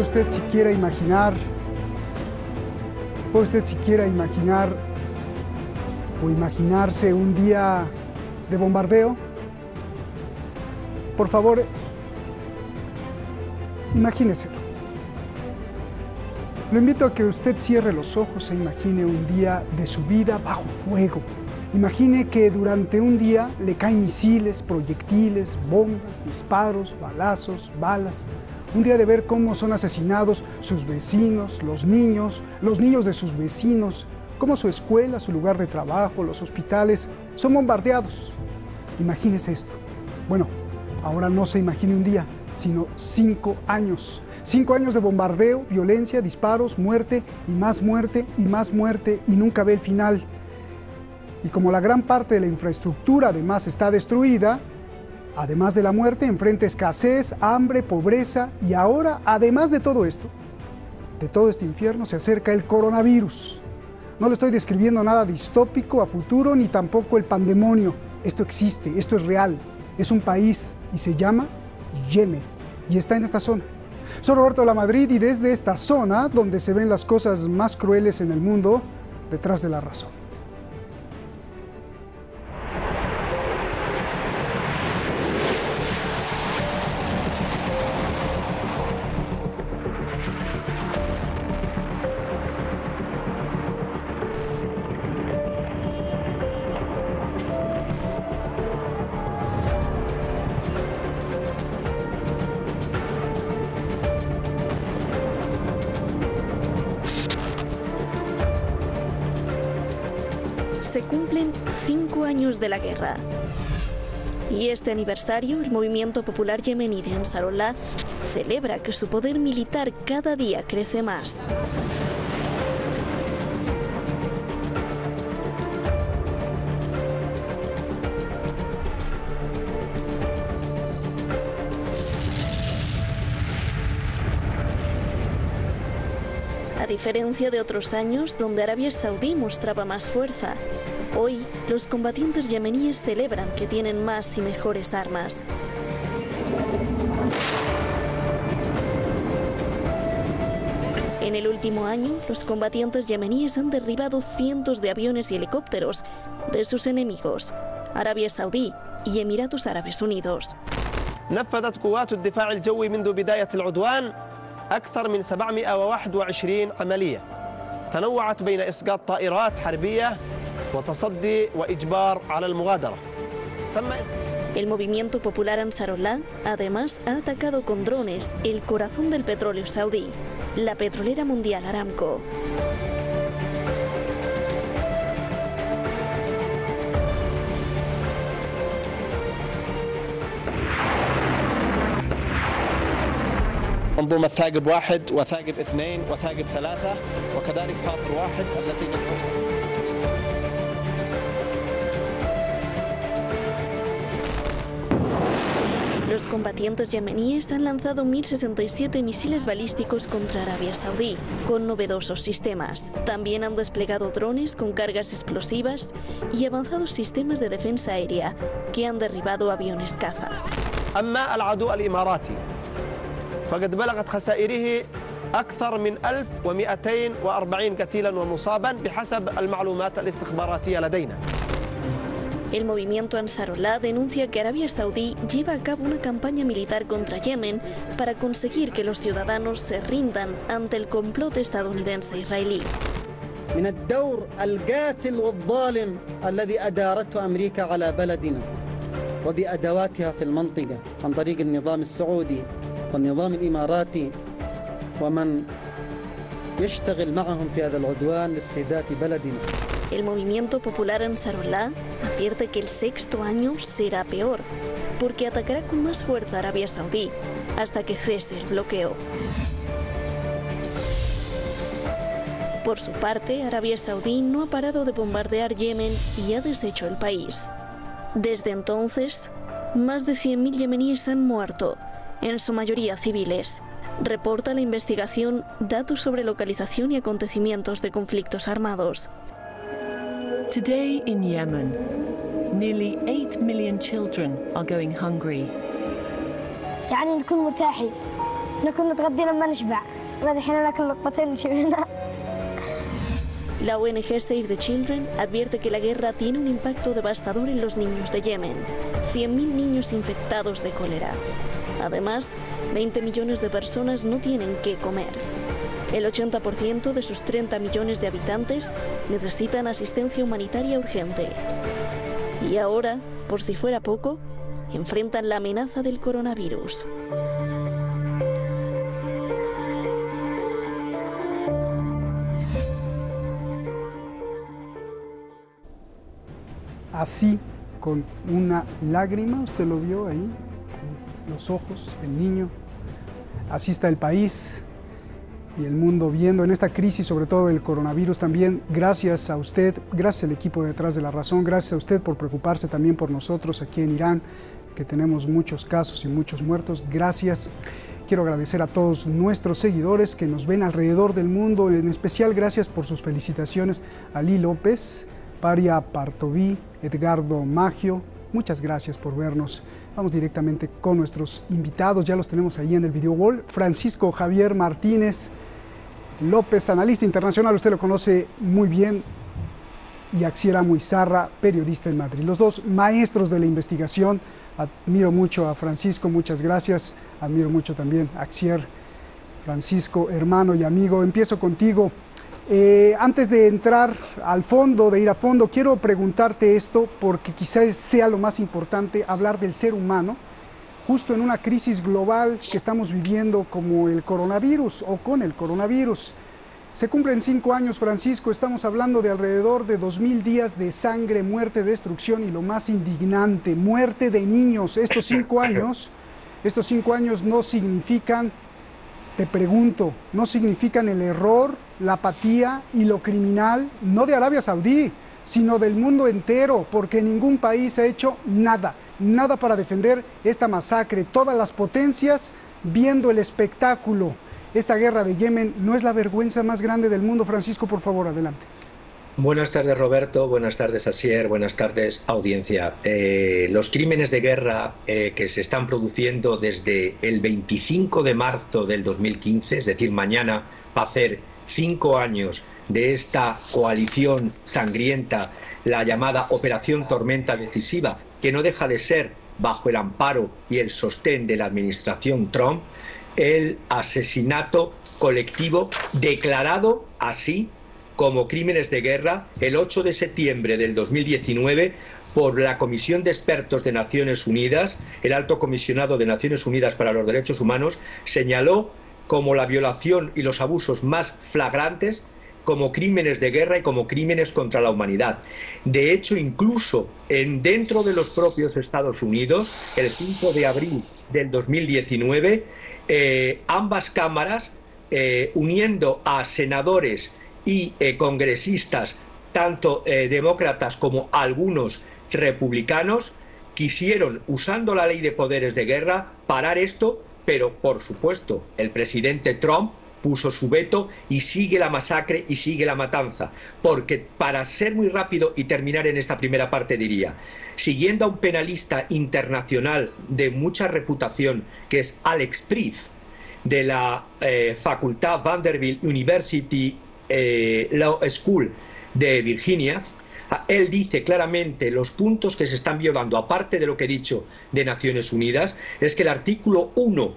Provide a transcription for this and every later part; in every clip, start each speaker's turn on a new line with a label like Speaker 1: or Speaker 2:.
Speaker 1: ¿Puede usted siquiera imaginar, puede usted siquiera imaginar o imaginarse un día de bombardeo? Por favor, imagíneselo. Lo invito a que usted cierre los ojos e imagine un día de su vida bajo fuego. Imagine que durante un día le caen misiles, proyectiles, bombas, disparos, balazos, balas. Un día de ver cómo son asesinados sus vecinos, los niños, los niños de sus vecinos, cómo su escuela, su lugar de trabajo, los hospitales son bombardeados. Imagínese esto. Bueno, ahora no se imagine un día, sino cinco años. Cinco años de bombardeo, violencia, disparos, muerte y más muerte y más muerte y nunca ve el final. Y como la gran parte de la infraestructura además está destruida, además de la muerte, enfrenta escasez, hambre, pobreza y ahora, además de todo esto, de todo este infierno, se acerca el coronavirus. No le estoy describiendo nada distópico a futuro ni tampoco el pandemonio. Esto existe, esto es real. Es un país y se llama Yemen y está en esta zona. Soy Roberto La Madrid y desde esta zona, donde se ven las cosas más crueles en el mundo, detrás de la razón.
Speaker 2: De la guerra. Y este aniversario, el movimiento popular yemení de Ansarullah celebra que su poder militar cada día crece más. A diferencia de otros años donde Arabia Saudí mostraba más fuerza, hoy los combatientes yemeníes celebran que tienen más y mejores armas. En el último año, los combatientes yemeníes han derribado cientos de aviones y helicópteros de sus enemigos, Arabia Saudí y Emiratos Árabes Unidos.
Speaker 3: نفذت قوات الدفاع الجوي منذ بداية العدوان أكثر من 721 عملية تنوعت بين إسقاط طائرات حربية وتصدي وإجبار على المغادرة تم
Speaker 2: El movimiento popular Ansarullah además ha atacado con drones el corazón del petróleo saudí, la petrolera mundial Aramco.
Speaker 3: منظومة ثاقب واحد وثاقب اثنين وثاقب ثلاثة وكذلك فاطر واحد التي
Speaker 2: Los combatientes yemeníes han lanzado 1.067 misiles balísticos contra Arabia Saudí, con novedosos sistemas. También han desplegado drones con cargas explosivas y avanzados sistemas de defensa aérea, que han derribado aviones caza.
Speaker 3: أما العدو الإماراتي فقد بلغت خسائره أكثر من 1240 قتيلا ومصابا بحسب المعلومات الاستخباراتية لدينا
Speaker 2: El movimiento Ansarullah denuncia que Arabia Saudí lleva a cabo una campaña militar contra Yemen para conseguir que los ciudadanos se rindan ante el complot estadounidense-israelí.
Speaker 4: من الدور القاتل والظالم الذي أدارته أمريكا على بلدنا وبأدواتها في المنطقة عن طريق النظام السعودي والنظام الإماراتي ومن يشتغل معهم في هذا العدوان لاستهداف بلدنا
Speaker 2: El movimiento popular Ansarullah advierte que el sexto año será peor, porque atacará con más fuerza a Arabia Saudí hasta que cese el bloqueo. Por su parte, Arabia Saudí no ha parado de bombardear Yemen y ha deshecho el país. Desde entonces, más de 100.000 yemeníes han muerto, en su mayoría civiles. Reporta la investigación datos sobre localización y acontecimientos de conflictos armados.
Speaker 5: Today in Yemen, nearly 8 million children are going hungry.
Speaker 6: يعني نكون مرتاحين
Speaker 2: La ONG Save the Children advierte que la guerra tiene un impacto devastador en los niños de Yemen. 100.000 niños infectados de cólera. Además, 20 millones de personas no tienen qué comer. El 80% de sus 30 millones de habitantes necesitan asistencia humanitaria urgente. Y ahora, por si fuera poco, enfrentan la amenaza del coronavirus.
Speaker 1: así con una lágrima, usted lo vio ahí, los ojos, el niño. Así está el país y el mundo viendo en esta crisis, sobre todo el coronavirus también. Gracias a usted, gracias al equipo detrás de la razón, gracias a usted por preocuparse también por nosotros aquí en Irán, que tenemos muchos casos y muchos muertos. Gracias. Quiero agradecer a todos nuestros seguidores que nos ven alrededor del mundo, en especial gracias por sus felicitaciones a Ali López, Paria Partoví, Edgardo Magio. Muchas gracias por vernos. Vamos directamente con nuestros invitados, ya los tenemos ahí en el video wall. Francisco Javier Martínez López, analista internacional, usted lo conoce muy bien, y Axiera Muizarra, periodista en Madrid. Los dos maestros de la investigación. Admiro mucho a Francisco, muchas gracias. Admiro mucho también a Axier. Francisco, hermano y amigo. Empiezo contigo. Eh, antes de entrar al fondo, de ir a fondo, quiero preguntarte esto porque quizás sea lo más importante, hablar del ser humano, justo en una crisis global que estamos viviendo como el coronavirus o con el coronavirus. Se cumplen cinco años, Francisco, estamos hablando de alrededor de dos mil días de sangre, muerte, destrucción y lo más indignante, muerte de niños. Estos cinco años, estos cinco años no significan te pregunto, ¿no significan el error, la apatía y lo criminal, no de Arabia Saudí, sino del mundo entero, porque ningún país ha hecho nada, nada para defender esta masacre. Todas las potencias viendo el espectáculo. Esta guerra de Yemen no es la vergüenza más grande del mundo. Francisco, por favor, adelante.
Speaker 6: Buenas tardes Roberto, buenas tardes Asier, buenas tardes audiencia. Eh, los crímenes de guerra eh, que se están produciendo desde el 25 de marzo del 2015, es decir, mañana va a ser cinco años de esta coalición sangrienta, la llamada Operación Tormenta Decisiva, que no deja de ser, bajo el amparo y el sostén de la administración Trump, el asesinato colectivo declarado así como crímenes de guerra el 8 de septiembre del 2019 por la Comisión de Expertos de Naciones Unidas, el Alto Comisionado de Naciones Unidas para los Derechos Humanos, señaló como la violación y los abusos más flagrantes como crímenes de guerra y como crímenes contra la humanidad. De hecho, incluso en dentro de los propios Estados Unidos, el 5 de abril del 2019, eh, ambas cámaras, eh, uniendo a senadores y eh, congresistas, tanto eh, demócratas como algunos republicanos, quisieron, usando la ley de poderes de guerra, parar esto, pero por supuesto el presidente Trump puso su veto y sigue la masacre y sigue la matanza. Porque para ser muy rápido y terminar en esta primera parte diría, siguiendo a un penalista internacional de mucha reputación, que es Alex Prief, de la eh, Facultad Vanderbilt University eh, Law School de Virginia, él dice claramente los puntos que se están violando, aparte de lo que he dicho de Naciones Unidas, es que el artículo 1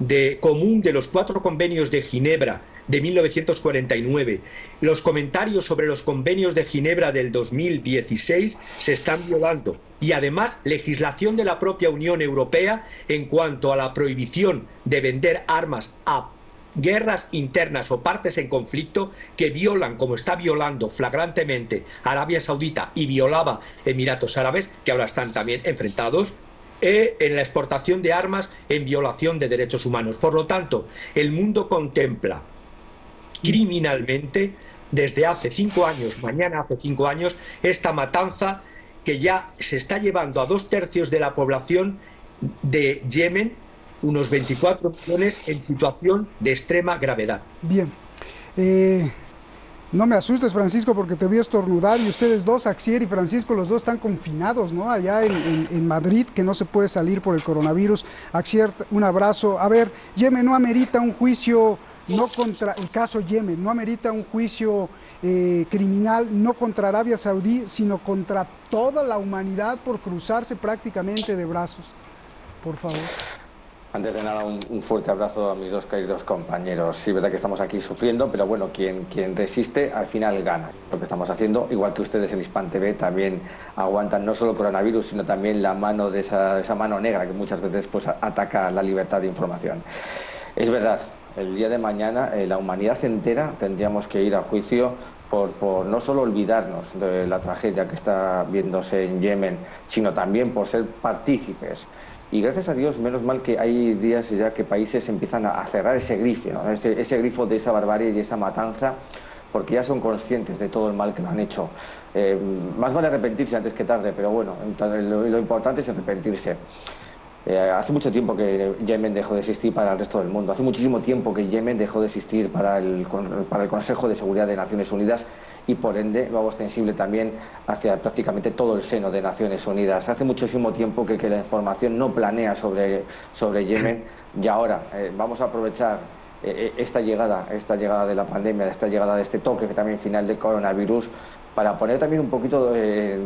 Speaker 6: de común de los cuatro convenios de Ginebra de 1949, los comentarios sobre los convenios de Ginebra del 2016 se están violando. Y además legislación de la propia Unión Europea en cuanto a la prohibición de vender armas a guerras internas o partes en conflicto que violan, como está violando flagrantemente Arabia Saudita y violaba Emiratos Árabes, que ahora están también enfrentados, e en la exportación de armas en violación de derechos humanos. Por lo tanto, el mundo contempla criminalmente desde hace cinco años, mañana hace cinco años, esta matanza que ya se está llevando a dos tercios de la población de Yemen unos 24 millones en situación de extrema gravedad.
Speaker 1: Bien. Eh, No me asustes, Francisco, porque te voy a estornudar y ustedes dos, Axier y Francisco, los dos están confinados, ¿no? Allá en, Madrid, que no se puede salir por el coronavirus. Axier, un abrazo. A ver, Yemen no amerita un juicio, no contra el caso Yemen, no amerita un juicio eh, criminal, no contra Arabia Saudí, sino contra toda la humanidad por cruzarse prácticamente de brazos. Por favor.
Speaker 7: Antes de nada, un, fuerte abrazo a mis dos queridos compañeros. Sí, verdad que estamos aquí sufriendo, pero bueno, quien, quien resiste al final gana. Lo que estamos haciendo, igual que ustedes en Hispan TV, también aguantan no solo coronavirus, sino también la mano de esa, esa mano negra que muchas veces pues, ataca la libertad de información. Es verdad, el día de mañana eh, la humanidad entera tendríamos que ir a juicio por, por, no solo olvidarnos de la tragedia que está viéndose en Yemen, sino también por ser partícipes y gracias a Dios, menos mal que hay días ya que países empiezan a cerrar ese grifo, ese, grifo de esa barbarie y esa matanza, porque ya son conscientes de todo el mal que lo han hecho. Eh, más vale arrepentirse antes que tarde, pero bueno, lo, importante es arrepentirse. Eh, hace mucho tiempo que Yemen dejó de existir para el resto del mundo. Hace muchísimo tiempo que Yemen dejó de existir para el, para el Consejo de Seguridad de Naciones Unidas y por ende hago extensible también hacia prácticamente todo el seno de Naciones Unidas. Hace muchísimo tiempo que, la información no planea sobre, sobre Yemen y ahora eh, vamos a aprovechar eh, esta llegada, esta llegada de la pandemia, esta llegada de este toque que también final del coronavirus para poner también un poquito de,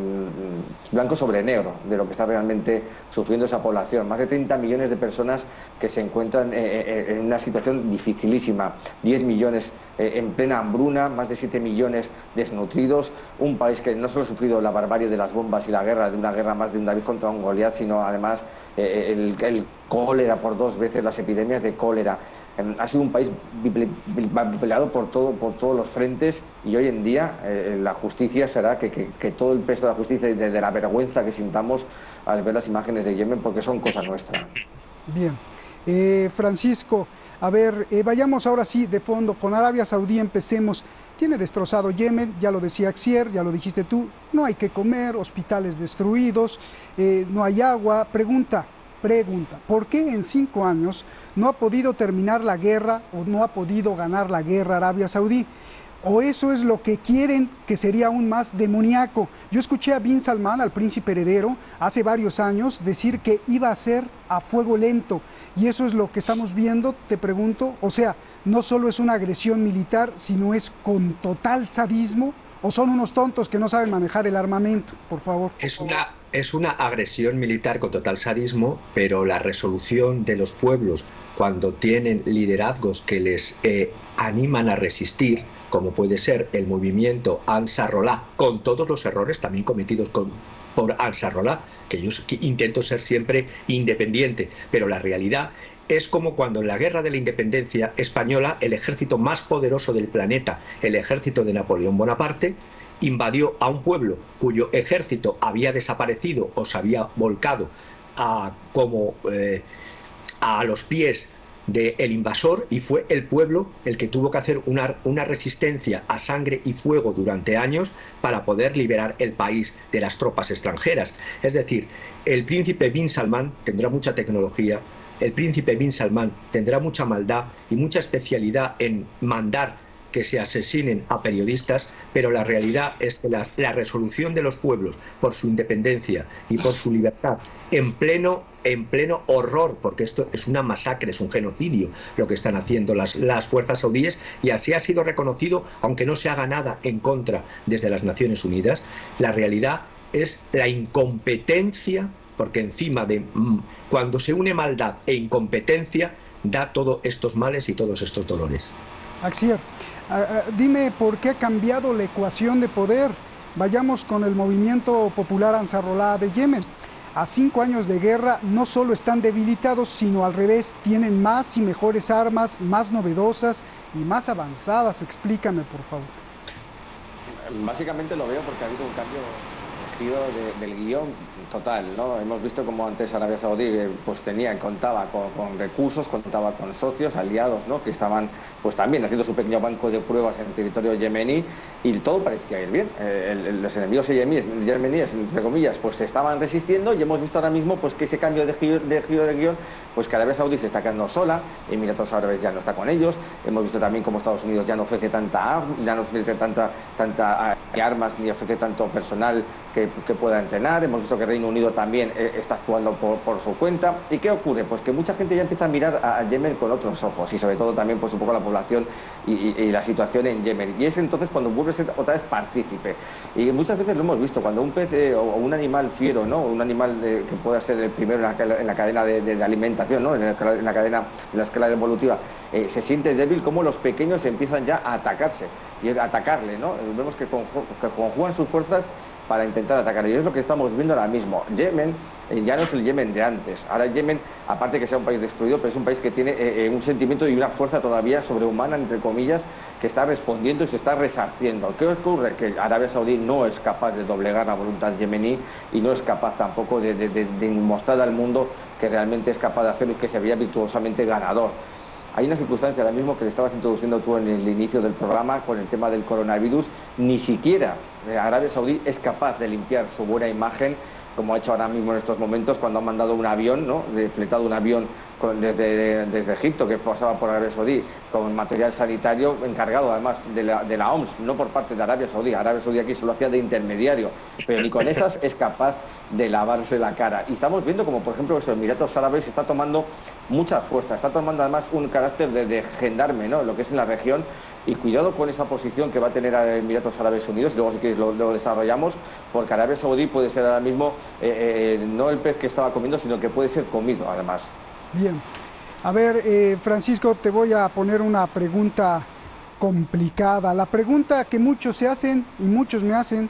Speaker 7: blanco sobre negro de lo que está realmente sufriendo esa población. Más de 30 millones de personas que se encuentran eh, eh, en una situación dificilísima, 10 millones eh, en plena hambruna, más de 7 millones desnutridos, un país que no solo ha sufrido la barbarie de las bombas y la guerra, de una guerra más de un David contra un Goliat, sino además el cólera por dos veces, las epidemias de cólera ha sido un país peleado por, todo, por todos los frentes y hoy en día eh, la justicia será que, todo el peso de la justicia y de, la vergüenza que sintamos al ver las imágenes de Yemen porque son cosas nuestras.
Speaker 1: Bien. Eh, Francisco, a ver, eh, vayamos ahora sí de fondo con Arabia Saudí, empecemos. Tiene destrozado Yemen, ya lo decía Axier, ya lo dijiste tú, no hay que comer, hospitales destruidos, no hay agua. Pregunta, Pregunta, ¿por qué en cinco años no ha podido terminar la guerra o no ha podido ganar la guerra Arabia Saudí? ¿O eso es lo que quieren que sería aún más demoníaco? Yo escuché a Bin Salman, al príncipe heredero, hace varios años decir que iba a ser a fuego lento. Y eso es lo que estamos viendo, te pregunto. O sea, no solo es una agresión militar, sino es con total sadismo. ¿O son unos tontos que no saben manejar el armamento? Por favor.
Speaker 6: Es una es una agresión militar con total sadismo, pero la resolución de los pueblos cuando tienen liderazgos que les eh, animan a resistir, como puede ser el movimiento Ansarrolá, con todos los errores también cometidos por Ansarrolá, que yo intento ser siempre independiente, pero la realidad es como cuando en la guerra de la independencia española el ejército más poderoso del planeta, el ejército de Napoleón Bonaparte, invadió a un pueblo cuyo ejército había desaparecido o se había volcado a, como eh, a los pies del invasor y fue el pueblo el que tuvo que hacer una, una, resistencia a sangre y fuego durante años para poder liberar el país de las tropas extranjeras. Es decir, el príncipe Bin Salman tendrá mucha tecnología, el príncipe Bin Salman tendrá mucha maldad y mucha especialidad en mandar que se asesinen a periodistas, pero la realidad es que la, resolución de los pueblos por su independencia y por su libertad en pleno en pleno horror, porque esto es una masacre, es un genocidio lo que están haciendo las, las fuerzas saudíes y así ha sido reconocido, aunque no se haga nada en contra desde las Naciones Unidas, la realidad es la incompetencia, porque encima de mm, cuando se une maldad e incompetencia, da todos estos males y todos estos dolores.
Speaker 1: Axier, dime por qué ha cambiado la ecuación de poder. Vayamos con el movimiento popular Ansarolá de Yemen. A cinco años de guerra no solo están debilitados, sino al revés, tienen más y mejores armas, más novedosas y más avanzadas. Explícame, por favor.
Speaker 7: Básicamente lo veo porque ha habido un cambio desafío del guion total, ¿no? Hemos visto como antes Arabia Saudí eh, pues tenía, contaba con, recursos, contaba con socios, aliados, ¿no? Que estaban pues también haciendo su pequeño banco de pruebas en el territorio yemení y todo parecía ir bien. Eh, los enemigos yemeníes, yemeníes, entre comillas, pues se estaban resistiendo y hemos visto ahora mismo pues que ese cambio de giro de, guion pues que Arabia Saudí se está quedando sola, Emiratos Árabes ya no está con ellos, hemos visto también como Estados Unidos ya no ofrece tanta ya no ofrece tanta, tanta ah, armas ni ofrece tanto personal que, pueda entrenar, hemos visto que Reino Unido también eh, está actuando por, su cuenta. ¿Y qué ocurre? Pues que mucha gente ya empieza a mirar a, Yemen con otros ojos y sobre todo también pues un poco la población y, la situación en Yemen. Y es entonces cuando vuelve a ser otra vez partícipe. Y muchas veces lo hemos visto, cuando un pez eh, o un animal fiero, ¿no? un animal eh, que pueda ser el primero en la, cadena de, alimentación, ¿no? en, la, cadena, en la escala evolutiva, se siente débil, como los pequeños empiezan ya a atacarse y atacarle. ¿no? Vemos que conjugan sus fuerzas para intentar atacar. Y es lo que estamos viendo ahora mismo. Yemen eh, ya no es el Yemen de antes. Ahora Yemen, aparte que sea un país destruido, pero es un país que tiene eh, eh, un sentimiento y una fuerza todavía sobrehumana, entre comillas, que está respondiendo y se está resarciendo. ¿Qué ocurre? Que Arabia Saudí no es capaz de doblegar la voluntad yemení y no es capaz tampoco de, de mostrar al mundo que realmente es capaz de hacerlo y que se veía virtuosamente ganador. Hay una circunstancia ahora mismo que le estabas introduciendo tú en el inicio del programa con el tema del coronavirus. Ni siquiera eh, Arabia Saudí es capaz de limpiar su buena imagen como ha hecho ahora mismo en estos momentos cuando ha mandado un avión, ¿no? fletado un avión desde, desde, Egipto que pasaba por Arabia Saudí con material sanitario encargado además de la, de la OMS, no por parte de Arabia Saudí. Arabia Saudí aquí solo hacía de intermediario, pero ni con esas es capaz de lavarse la cara. Y estamos viendo como, por ejemplo, los Emiratos Árabes está tomando mucha fuerza, está tomando además un carácter de, gendarme, ¿no? Lo que es en la región. Y cuidado con esa posición que va a tener Emiratos Árabes Unidos, y luego si lo, desarrollamos, porque Arabia Saudí puede ser ahora mismo eh, eh, no el pez que estaba comiendo, sino que puede ser comido además.
Speaker 1: Bien. A ver, eh, Francisco, te voy a poner una pregunta complicada. La pregunta que muchos se hacen y muchos me hacen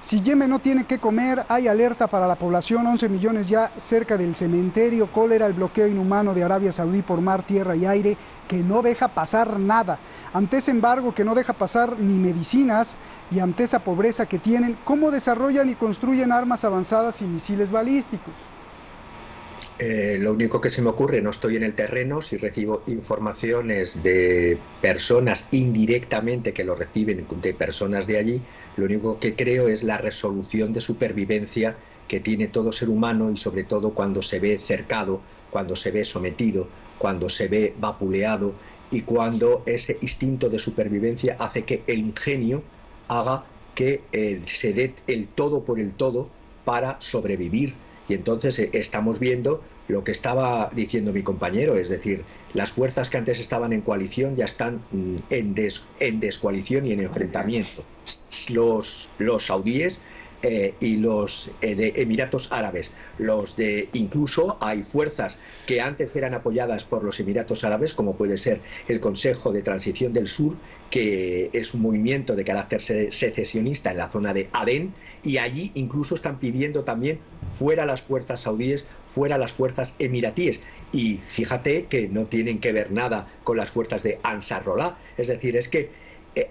Speaker 1: si Yemen no tiene que comer, hay alerta para la población, 11 millones ya cerca del cementerio, cólera, el bloqueo inhumano de Arabia Saudí por mar, tierra y aire, que no deja pasar nada. Ante ese embargo que no deja pasar ni medicinas y ante esa pobreza que tienen, ¿cómo desarrollan y construyen armas avanzadas y misiles balísticos?
Speaker 6: Eh, lo único que se me ocurre, no estoy en el terreno, si recibo informaciones de personas indirectamente que lo reciben de personas de allí, lo único que creo es la resolución de supervivencia que tiene todo ser humano y sobre todo cuando se ve cercado, cuando se ve sometido, cuando se ve vapuleado y cuando ese instinto de supervivencia hace que el ingenio haga que eh, se dé el todo por el todo para sobrevivir. Y entonces eh, estamos viendo lo que estaba diciendo mi compañero, es decir, las fuerzas que antes estaban en coalición ya están mm, en, en descoalición y en enfrentamiento. Los, los saudíes eh, y los eh, de Emiratos Árabes. Los de incluso hay fuerzas que antes eran apoyadas por los Emiratos Árabes, como puede ser el Consejo de Transición del Sur, que es un movimiento de carácter secesionista en la zona de Adén, y allí incluso están pidiendo también fuera las fuerzas saudíes, fuera las fuerzas emiratíes. Y fíjate que no tienen que ver nada con las fuerzas de Ansarrollah, es decir, es que eh,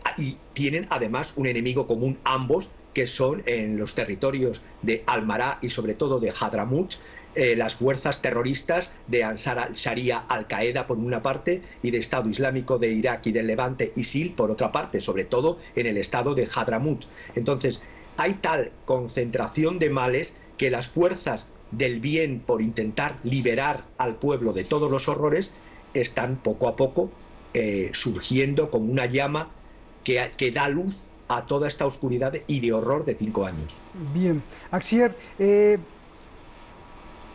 Speaker 6: tienen además un enemigo común ambos, que son en los territorios de Almará y sobre todo de Hadramut, eh, las fuerzas terroristas de Ansar al-Sharia al-Qaeda por una parte y de Estado Islámico de Irak y del Levante ISIL por otra parte, sobre todo en el estado de Hadramut. Entonces, hay tal concentración de males que las fuerzas del bien por intentar liberar al pueblo de todos los horrores están poco a poco eh, surgiendo como una llama que, que da luz a toda esta oscuridad y de horror de cinco años.
Speaker 1: Bien, Axier, eh,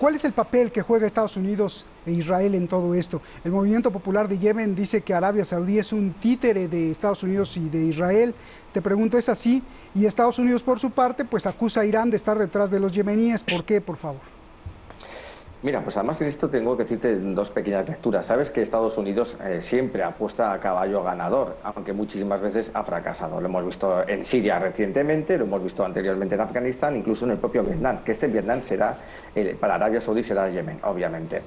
Speaker 1: ¿cuál es el papel que juega Estados Unidos e Israel en todo esto? El movimiento popular de Yemen dice que Arabia Saudí es un títere de Estados Unidos y de Israel. Te pregunto, ¿es así? Y Estados Unidos, por su parte, pues acusa a Irán de estar detrás de los yemeníes. ¿Por qué, por favor?
Speaker 7: Mira, pues además en esto tengo que decirte dos pequeñas lecturas. Sabes que Estados Unidos eh, siempre apuesta a caballo ganador, aunque muchísimas veces ha fracasado. Lo hemos visto en Siria recientemente, lo hemos visto anteriormente en Afganistán, incluso en el propio Vietnam, que este Vietnam será, eh, para Arabia Saudí será Yemen, obviamente.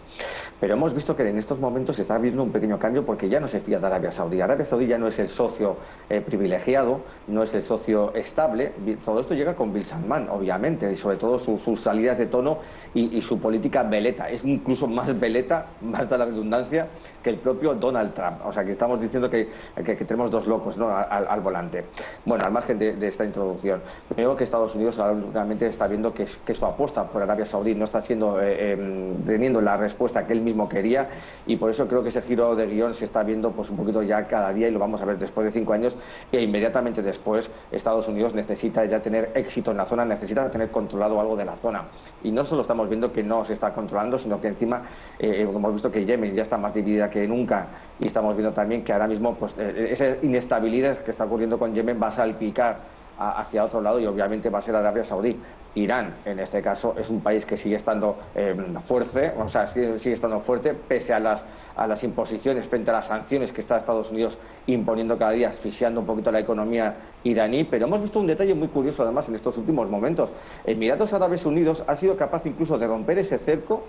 Speaker 7: Pero hemos visto que en estos momentos se está viendo un pequeño cambio porque ya no se fía de Arabia Saudí. Arabia Saudí ya no es el socio eh, privilegiado, no es el socio estable. Todo esto llega con Bill Salman, obviamente, y sobre todo sus salidas de tono y, su política veleta. Es incluso más veleta, más de la redundancia, que el propio Donald Trump. O sea, que estamos diciendo que, tenemos dos locos ¿no? al, volante. Bueno, al margen de, esta introducción, creo que Estados Unidos realmente está viendo que, que su apuesta por Arabia Saudí no está siendo eh, em, teniendo la respuesta que él mismo quería y por eso creo que ese giro de guion se está viendo pues un poquito ya cada día y lo vamos a ver después de cinco años e inmediatamente después Estados Unidos necesita ya tener éxito en la zona, necesita tener controlado algo de la zona y no solo estamos viendo que no se está controlando, sino que encima eh, hemos visto que Yemen ya está más dividida que nunca y estamos viendo también que ahora mismo pues, eh, esa inestabilidad que está ocurriendo con Yemen va a salpicar hacia otro lado y obviamente va a ser Arabia Saudí. Irán, en este caso, es un país que sigue estando eh, fuerte, o sea, sigue, estando fuerte pese a las, a las imposiciones frente a las sanciones que está Estados Unidos imponiendo cada día, asfixiando un poquito la economía iraní. Pero hemos visto un detalle muy curioso, además, en estos últimos momentos. Emiratos Árabes Unidos ha sido capaz incluso de romper ese cerco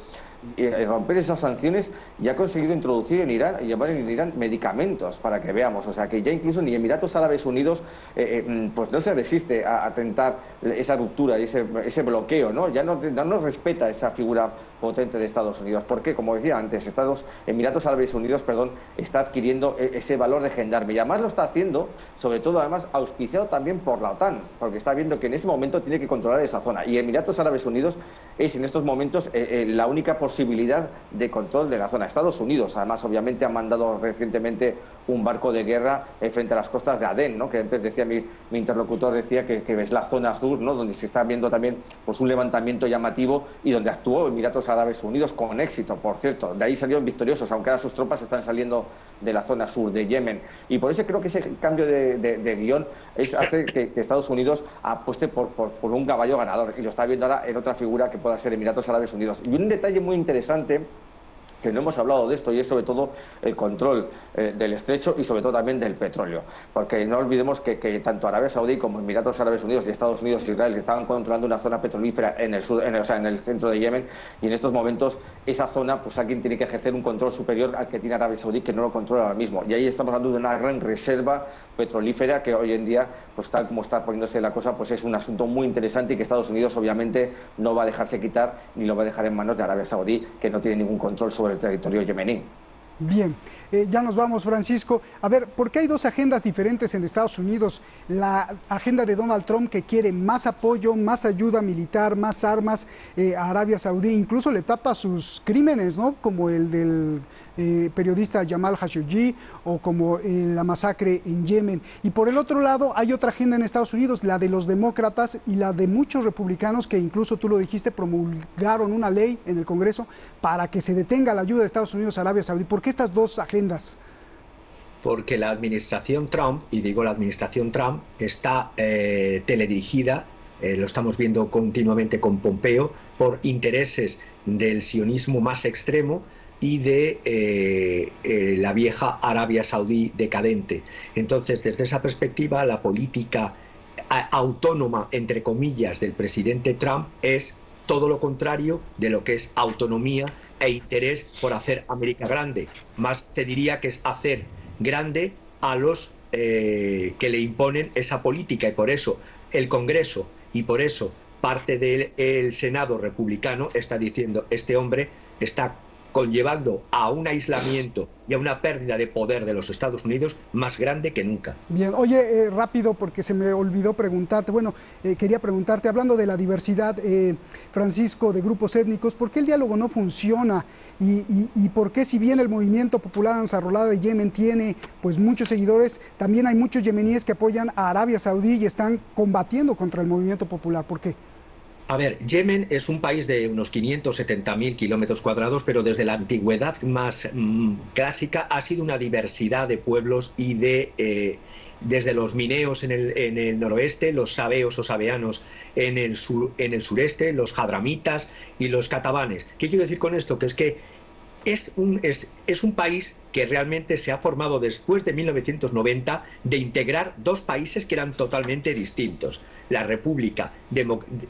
Speaker 7: y romper esas sanciones y ha conseguido introducir en Irán llevar en Irán medicamentos para que veamos. O sea que ya incluso ni Emiratos Árabes Unidos eh, eh, pues no se resiste a, a tentar esa ruptura y ese ese bloqueo, ¿no? Ya no, no respeta esa figura potente de Estados Unidos. porque Como decía antes, Estados Emiratos Árabes Unidos, perdón, está adquiriendo e, ese valor de gendarme y además lo está haciendo, sobre todo además auspiciado también por la OTAN, porque está viendo que en ese momento tiene que controlar esa zona y Emiratos Árabes Unidos es en estos momentos eh, eh, la única posibilidad de control de la zona. Estados Unidos, además, obviamente ha mandado recientemente un barco de guerra eh, frente a las costas de Adén, ¿no? que antes decía mi, interlocutor, decía que, es la zona sur, ¿no? donde se está viendo también pues, un levantamiento llamativo y donde actuó Emiratos Árabes Unidos con éxito, por cierto. De ahí salieron victoriosos, aunque ahora sus tropas están saliendo de la zona sur, de Yemen. Y por eso creo que ese cambio de, guion es, hace que, Estados Unidos apueste por, por un caballo ganador. Y lo está viendo ahora en otra figura que pueda ser Emiratos Árabes Unidos. Y un detalle muy interesante que no hemos hablado de esto y es sobre todo el control eh, del estrecho y sobre todo también del petróleo. Porque no olvidemos que, tanto Arabia Saudí como Emiratos Árabes Unidos y Estados Unidos y Israel estaban controlando una zona petrolífera en el, sur, en sea, en el centro de Yemen y en estos momentos esa zona, pues alguien tiene que ejercer un control superior al que tiene Arabia Saudí que no lo controla ahora mismo. Y ahí estamos hablando de una gran reserva petrolífera que hoy en día, pues tal como está poniéndose la cosa, pues es un asunto muy interesante y que Estados Unidos obviamente no va a dejarse quitar ni lo va a dejar en manos de Arabia Saudí, que no tiene ningún control sobre el territorio yemení.
Speaker 1: Bien, eh, ya nos vamos, Francisco. A ver, ¿por qué hay dos agendas diferentes en Estados Unidos? La agenda de Donald Trump que quiere más apoyo, más ayuda militar, más armas eh, a Arabia Saudí, incluso le tapa sus crímenes, ¿no? Como el del eh, periodista Jamal Khashoggi o como eh, la masacre en Yemen. Y por el otro lado hay otra agenda en Estados Unidos, la de los demócratas y la de muchos republicanos que incluso tú lo dijiste, promulgaron una ley en el Congreso para que se detenga la ayuda de Estados Unidos a Arabia Saudí. ¿Por qué estas dos agendas?
Speaker 6: Porque la administración Trump, y digo la administración Trump, está eh, teledirigida lo estamos viendo continuamente con Pompeo, por intereses del sionismo más extremo, y de eh, eh, la vieja Arabia Saudí decadente. Entonces, desde esa perspectiva, la política autónoma, entre comillas, del presidente Trump es todo lo contrario de lo que es autonomía e interés por hacer América grande. Más se diría que es hacer grande a los eh, que le imponen esa política y por eso el Congreso y por eso parte del Senado republicano está diciendo este hombre está conllevando a un aislamiento y a una pérdida de poder de los Estados Unidos más grande que nunca.
Speaker 1: Bien, oye, eh, rápido porque se me olvidó preguntarte, bueno, eh, quería preguntarte, hablando de la diversidad, eh, Francisco, de grupos étnicos, ¿por qué el diálogo no funciona? Y, por qué si bien el movimiento popular Ansarrolada de Yemen tiene pues muchos seguidores, también hay muchos yemeníes que apoyan a Arabia Saudí y están combatiendo contra el movimiento popular? ¿Por qué?
Speaker 6: A ver, Yemen es un país de unos 570.000 kilómetros cuadrados, pero desde la antigüedad más mm, clásica ha sido una diversidad de pueblos y de, eh, desde los mineos en el, en el noroeste, los sabeos o sabeanos en el, sur, en el sureste, los jadramitas y los catabanes. ¿Qué quiero decir con esto? Que es que es un, es, es un país que realmente se ha formado después de 1990 de integrar dos países que eran totalmente distintos. La República,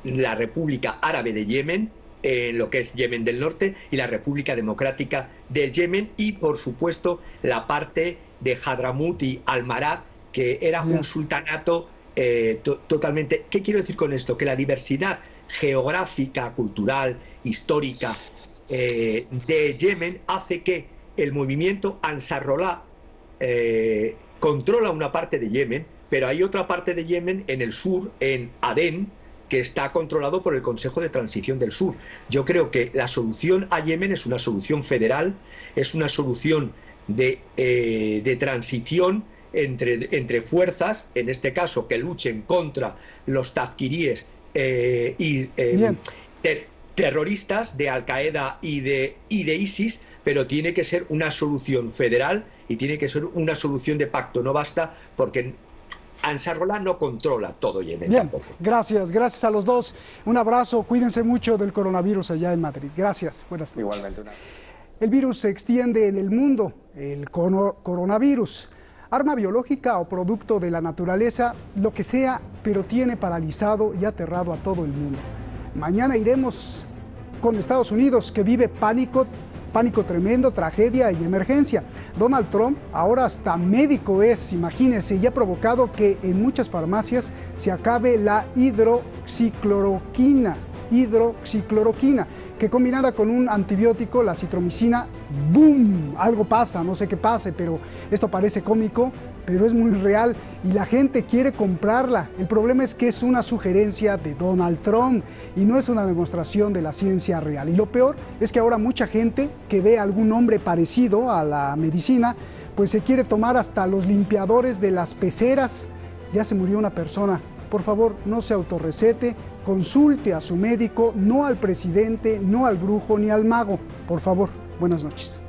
Speaker 6: la República Árabe de Yemen, en lo que es Yemen del Norte, y la República Democrática del Yemen, y por supuesto la parte de Hadramut y Almarad, que era un sultanato eh, totalmente... ¿Qué quiero decir con esto? Que la diversidad geográfica, cultural, histórica eh, de Yemen hace que el movimiento Ansarrolá eh, controla una parte de Yemen, pero hay otra parte de Yemen en el sur, en Adén, que está controlado por el Consejo de Transición del Sur. Yo creo que la solución a Yemen es una solución federal, es una solución de, eh, de transición entre, entre, fuerzas, en este caso que luchen contra los tafkiríes y terroristas de Al Qaeda y de, y de ISIS, pero tiene que ser una solución federal y tiene que ser una solución de pacto. No basta porque Ansarrola no controla todo Yemen
Speaker 1: Bien, Gracias, gracias a los dos. Un abrazo, cuídense mucho del coronavirus allá en Madrid. Gracias, buenas noches. Igualmente. El virus se extiende en el mundo, el coronavirus. Arma biológica o producto de la naturaleza, lo que sea, pero tiene paralizado y aterrado a todo el mundo. Mañana iremos con Estados Unidos que vive pánico, pánico tremendo, tragedia y emergencia. Donald Trump ahora hasta médico es, imagínense, y ha provocado que en muchas farmacias se acabe la hidroxicloroquina, hidroxicloroquina, que combinada con un antibiótico, la citromicina, ¡boom! Algo pasa, no sé qué pase, pero esto parece cómico, pero es muy real y la gente quiere comprarla. El problema es que es una sugerencia de Donald Trump y no es una demostración de la ciencia real. Y lo peor es que ahora mucha gente que ve algún nombre parecido a la medicina, pues se quiere tomar hasta los limpiadores de las peceras. Ya se murió una persona. Por favor, no se autorrecete, consulte a su médico, no al presidente, no al brujo ni al mago. Por favor, buenas noches.